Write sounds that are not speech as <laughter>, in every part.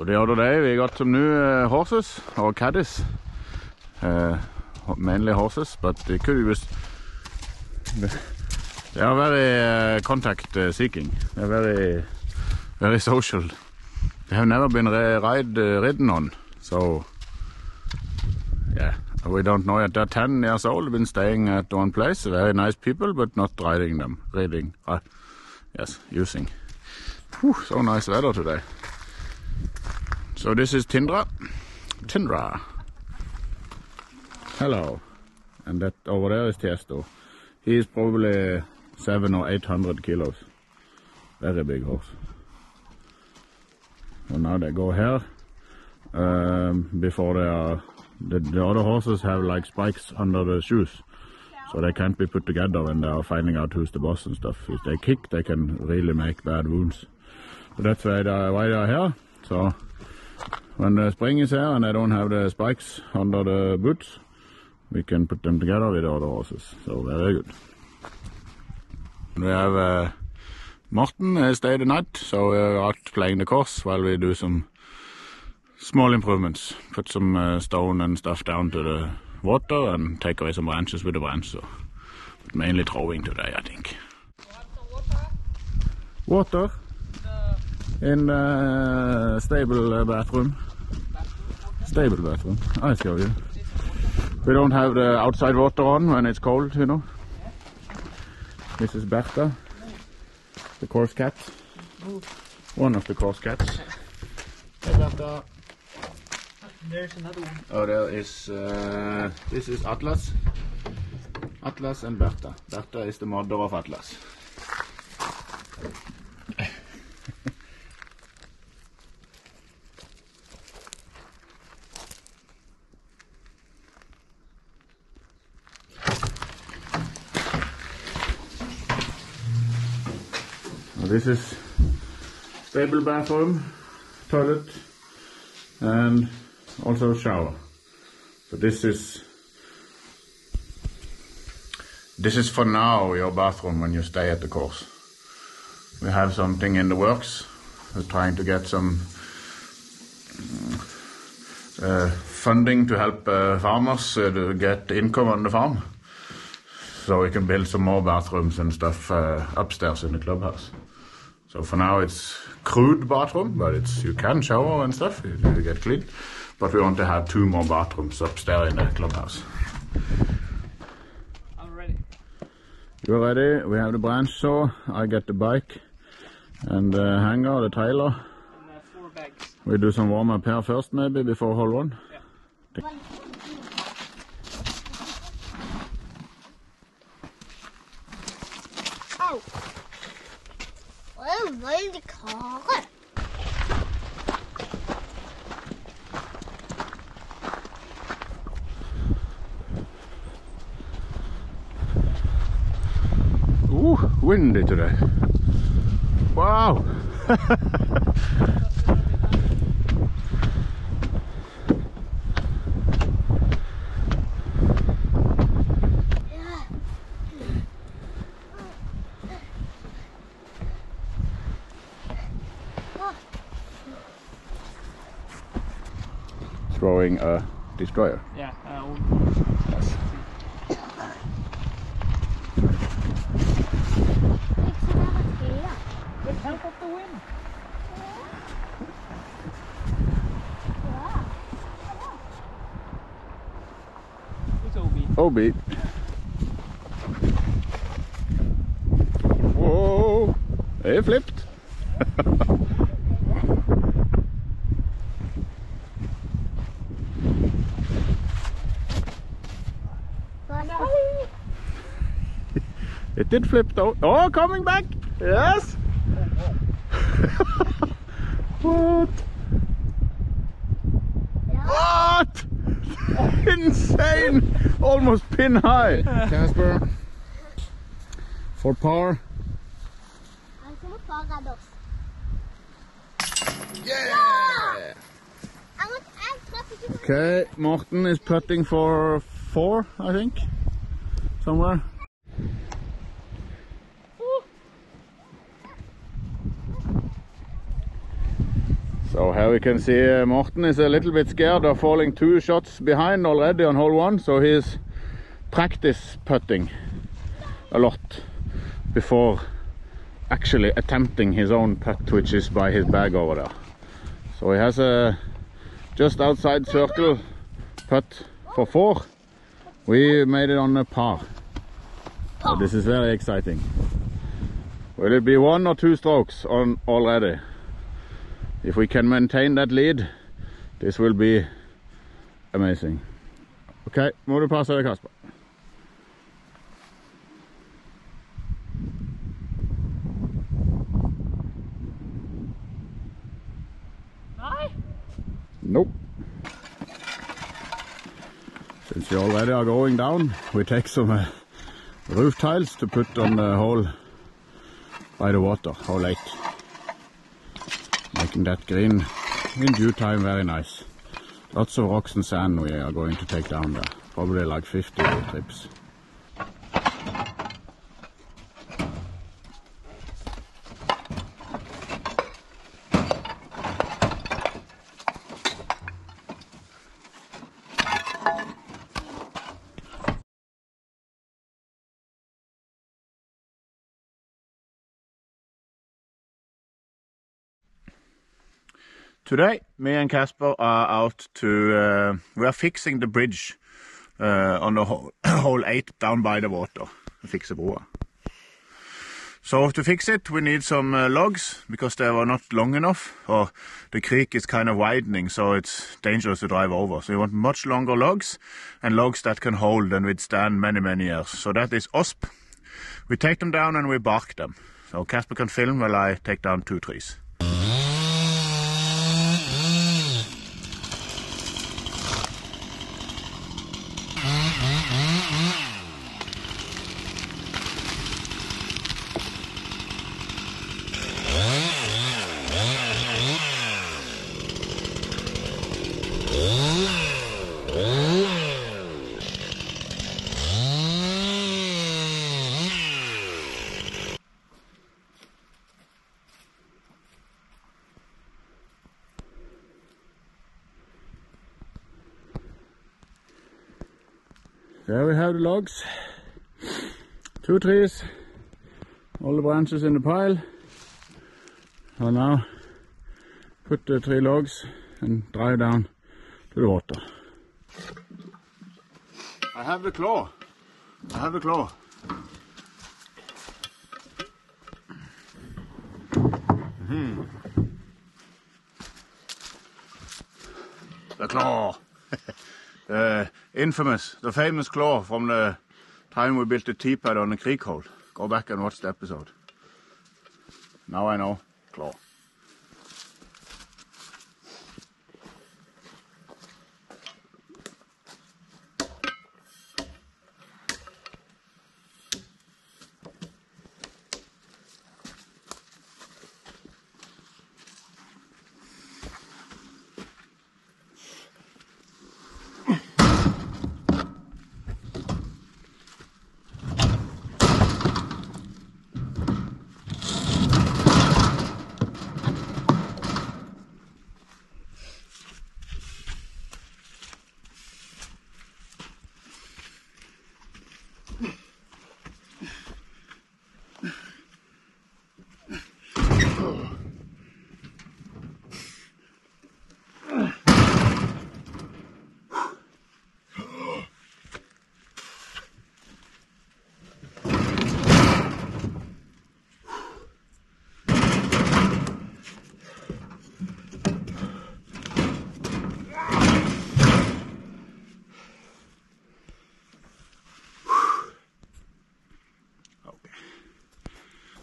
So gjør other det. Vi har gått som nå horses og caddies. Uh, mainly horses, but it could be They are very uh, contact seeking. They're very, very social. They have never been ri- ride, uh, ridden on, so yeah, we don't know yet. They're 10 years old, been staying at one place. Very nice people, but not riding them. Riding, uh, yes, using. Whew, so nice weather today. So this is Tindra. Tindra. Hello. And that over there is Tiesto. He is probably seven or eight hundred kilos. Very big horse. So now they go here. Um, before they are, the, the other horses have like spikes under the shoes. So they can't be put together when they are finding out who's the boss and stuff. If they kick, they can really make bad wounds. That's why they are, why they are here. So when the spring is here and they don't have the spikes under the boots, we can put them together with all the other horses. So very good. We have uh, Morten uh, stay the night, so we're out playing the course while we do some small improvements. Put some uh, stone and stuff down to the water and take away some branches with the branch. So, but mainly throwing today, I think. Water in the stable uh, bathroom. Stable bathroom. I show you. We don't have the outside water on when it's cold, you know. This is Bertha, the course cat. One of the course cats. Hey Bertha. There's another one. Oh, there is. Uh, this is Atlas. Atlas and Bertha. Bertha is the mother of Atlas. This is stable bathroom, toilet, and also a shower. So this is this is for now your bathroom when you stay at the course. We have something in the works. We're trying to get some uh, funding to help uh, farmers uh, to get income on the farm, so we can build some more bathrooms and stuff uh, upstairs in the clubhouse. So for now it's crude bathroom, but it's you can shower and stuff if you get clean. But we want to have two more bathrooms upstairs in the clubhouse. I'm ready. You're ready. We have the branch saw. I get the bike and the hanger, the trailer. And uh, four bags. We do some warm up here first, maybe before hole one. Au! Er. Ooh, windy today. Wow. <laughs> Throwing a destroyer. Yeah. Uh, Yes. with help of the wind. It's Obi. Obi. Whoa! It flipped. <laughs> It did flip though. Oh, coming back! Yes! <laughs> what? What? <laughs> Insane! Almost pin high. Casper. For par. Han kommer foran oss. Yeah! Han må jeg treffer ikke på Okay, Morten is putting for four, I think. Somewhere. So here we can see uh, Morten is a little bit scared of falling two shots behind already on hole one, so he's practice putting a lot before actually attempting his own putt, which is by his bag over there. So he has a just outside circle putt for four. We made it on a par. So this is very exciting. Will it be one or two strokes on already? If we can maintain that lead, this will be amazing. Ok, må du Kasper. Nei. Nope. Since we already are going down, we take some uh, roof tiles to put on the hole by the water, hole 8. Making that green in due time very nice. Lots of rocks and sand we are going to take down there. Probably like 50 trips. Today, me and Casper are out to, uh, we are fixing the bridge uh, on the hole, <coughs> hole 8 down by the water. Fixe broa. So to fix it, we need some uh, logs because they were not long enough, or the creek is kind of widening, so it's dangerous to drive over. So we want much longer logs and logs that can hold and withstand many, many years. So that is OSP. We take them down and we bark them. So Casper can film while I take down two trees. There we have the logs. Two trees, all the branches in the pile. And now put the three logs and drive down to the water. I have the claw. I have the claw. Mhm. The claw. the <laughs> infamous, the famous claw from the time we built the tee pad on the creek hole. Go back and watch the episode. Now I know. Claw.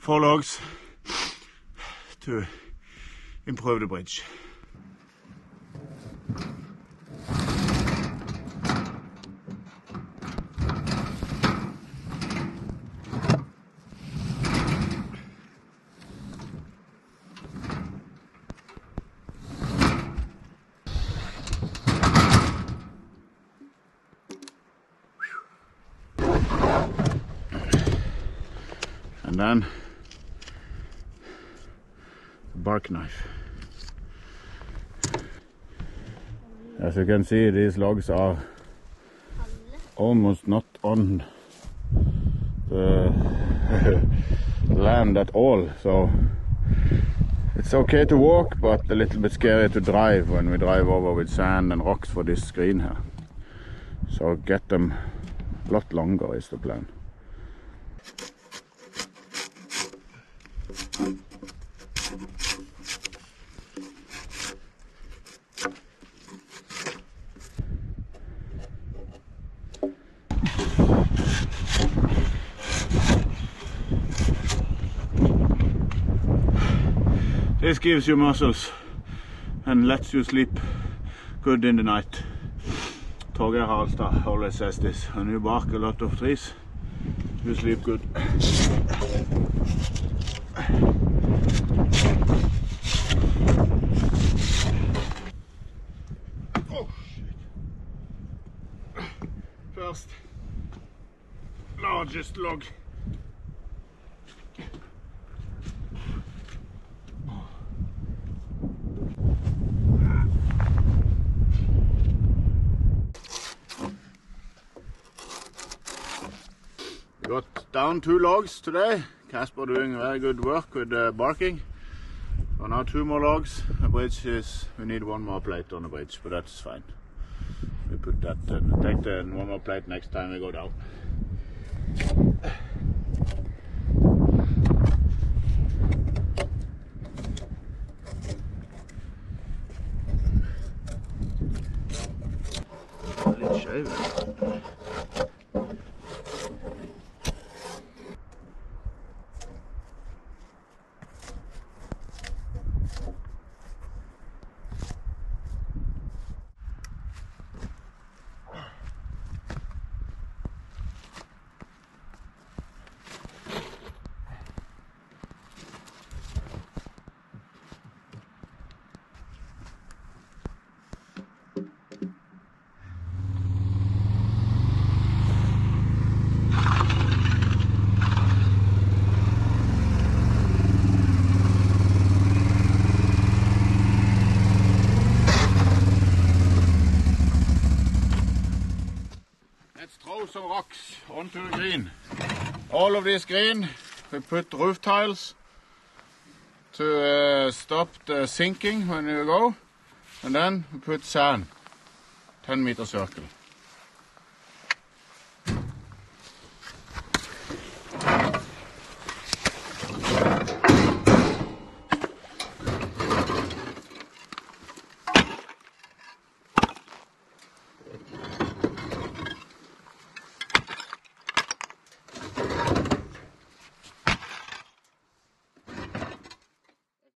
Four logs to improve the bridge. And then the bark knife. As you can see, these logs are almost not on the <laughs> land at all, so it's okay to walk, but a little bit scary to drive when we drive over with sand and rocks for this screen here. So get them a lot longer is the plan. This gives you muscles and lets you sleep good in the night. Torgeir Haralstad always says this. When you bark a lot of trees, you sleep good. Oh, shit. First, largest log. Down two logs today. Casper doing very good work with uh, barking. So now two more logs. The bridge is, we need one more plate on the bridge, but that's fine. We put that, uh, take the one more plate next time we go down. Green. All of this green, we put roof tiles to uh, stop the sinking when you go. And then we put sand, 10 meter circle.